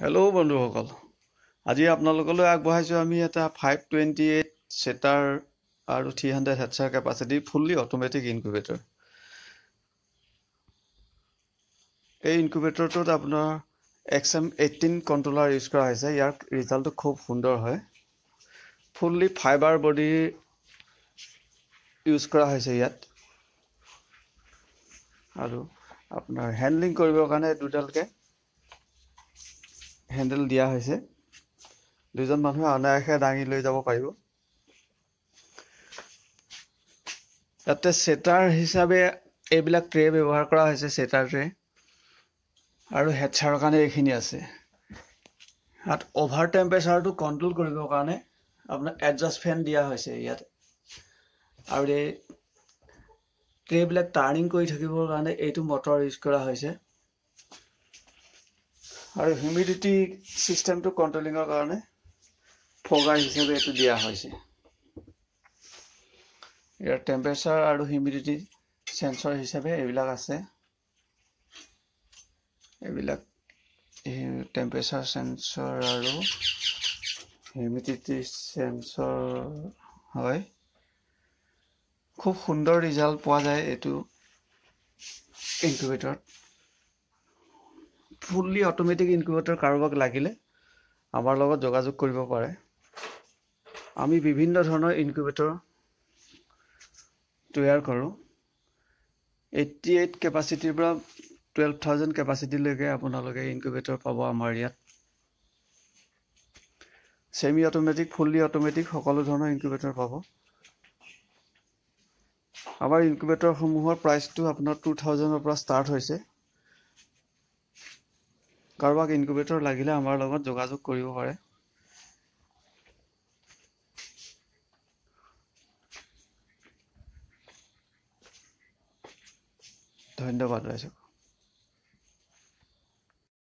Hello বন্ধুসকল। আজি আপোনালোকলৈ আগবঢ়াইছোঁ আমি এটা ফাইভ টুৱেণ্টি এইট ছেটাৰ আৰু three hundred hatcher capacity fully automatic incubator এই ইনকুবেটৰটোত আপোনাৰ X M eighteen controller use কৰা হৈছে। ইয়াৰ ৰিজাল্টটো খুব সুন্দৰ হয়। ফুল্লি ফাইবাৰ বডিৰ ইউজ কৰা হৈছে ইয়াত। আৰু আপোনাৰ হেণ্ডলিং কৰিবৰ কাৰণে দুডালকৈ হেণ্ডেল দিয়া হৈছে। দুজন মানুহে অনায়াসে দাঙি লৈ যাব পাৰিব। ইয়াতে ছেটাৰ হিচাপে এইবিলাক ট্ৰে ব্যৱহাৰ কৰা হৈছে ছেটাৰ ট্ৰে আৰু হেডছাৰৰ কাৰণে এইখিনি আছে। ইয়াত অভাৰ টেম্পাৰেচাৰটো কণ্ট্ৰল কৰিবৰ কাৰণে আপোনাৰ এডজাষ্ট ফেন দিয়া হৈছে ইয়াত। আৰু এই ট্ৰেবিলাক টাৰ্ণিং কৰি থাকিবৰ কাৰণে এইটো মটৰ ইউজ কৰা হৈছে। আৰু হিউমিডিটি ছিষ্টেমটো কণ্ট্ৰলিঙৰ কাৰণে ফগাৰ হিচাপে এইটো দিয়া হৈছে। ইয়াৰ টেম্পাৰেচাৰ আৰু হিউমিডিটি চেঞ্চৰ হিচাপে এইবিলাক আছে। এইবিলাক টেম্পাৰেচাৰ চেঞ্চৰ আৰু হিউমিডিটি চেঞ্চৰ হয়। খুব সুন্দৰ ৰিজাল্ট পোৱা যায় এইটো ইনকুবেটৰত ফুল্লি অট'মেটিক ইনকুবেটৰ কাৰোবাক লাগিলে আমাৰ লগত যোগাযোগ কৰিব পাৰে। আমি বিভিন্ন ধৰণৰ ইনকুবেটৰ তৈয়াৰ কৰোঁ। এইটটি এইট কেপাচিটিৰ পৰা টুৱেল্ভ থাউজেণ্ড কেপাচিটিলৈকে আপোনালোকে ইনকুবেটৰ পাব আমাৰ ইয়াত। ছেমি অট'মেটিক ফুল্লি অট'মেটিক সকলো ধৰণৰ ইনকুবেটৰ পাব। আমাৰ ইনকুবেটৰসমূহৰ প্ৰাইচটো আপোনাৰ টু থাউজেণ্ডৰ পৰা ষ্টাৰ্ট হৈছে। কাৰোবাক ইনকুবেটৰ লাগিলে আমাৰ লগত যোগাযোগ কৰিব পাৰে। ধন্যবাদ ৰাইজক